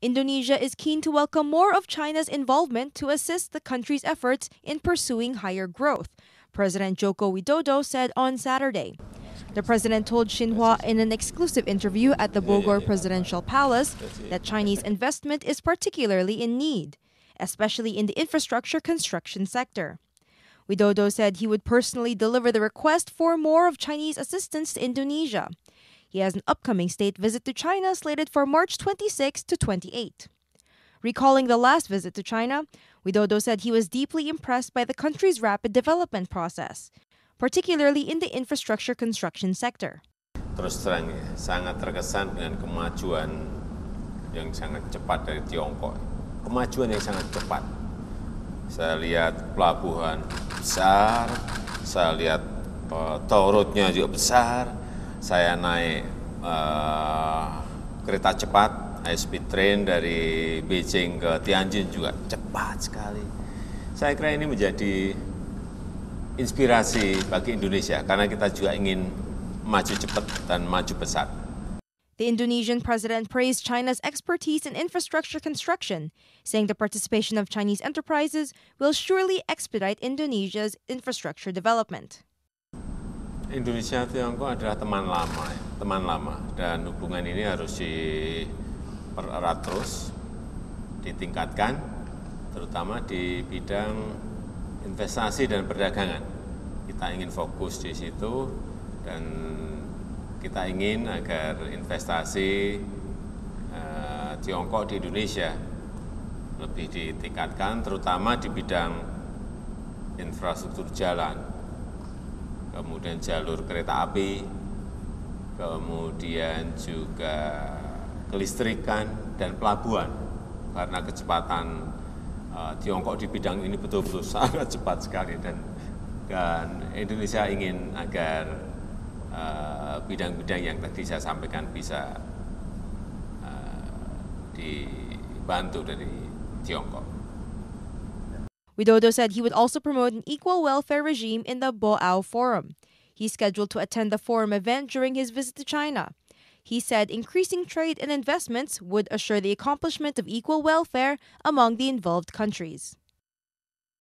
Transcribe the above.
Indonesia is keen to welcome more of China's involvement to assist the country's efforts in pursuing higher growth, President Joko Widodo said on Saturday. The president told Xinhua in an exclusive interview at the Bogor Presidential Palace that Chinese investment is particularly in need, especially in the infrastructure construction sector. Widodo said he would personally deliver the request for more of Chinese assistance to Indonesia. He has an upcoming state visit to China slated for March 26 to 28. Recalling the last visit to China, Widodo said he was deeply impressed by the country's rapid development process, particularly in the infrastructure construction sector. Terus terang sangat terkesan dengan kemajuan yang sangat cepat dari Tiongkok. Kemajuan yang sangat cepat. Saya lihat pelabuhan besar, saya lihat uh, juga besar, saya naik uh, kereta cepat, high speed train dari Beijing ke Tianjin juga cepat sekali. Saya kira ini menjadi inspirasi bagi Indonesia karena kita juga ingin maju cepat dan maju besar. The Indonesian president praised China's expertise in infrastructure construction, saying the participation of Chinese enterprises will surely expedite Indonesia's infrastructure development. Indonesia Tiongkok adalah teman lama, ya, teman lama, dan hubungan ini harus dipererat terus, ditingkatkan, terutama di bidang investasi dan perdagangan. Kita ingin fokus di situ dan kita ingin agar investasi uh, Tiongkok di Indonesia lebih ditingkatkan, terutama di bidang infrastruktur jalan, kemudian jalur kereta api, kemudian juga kelistrikan dan pelabuhan, karena kecepatan uh, Tiongkok di bidang ini betul-betul sangat cepat sekali dan dan Indonesia ingin agar Eh, bidang-bidang yang tadi saya sampaikan bisa uh, dibantu dari Tiongkok. Widodo said he would also promote an equal welfare regime in the Boao Forum. He's scheduled to attend the forum event during his visit to China. He said increasing trade and investments would assure the accomplishment of equal welfare among the involved countries.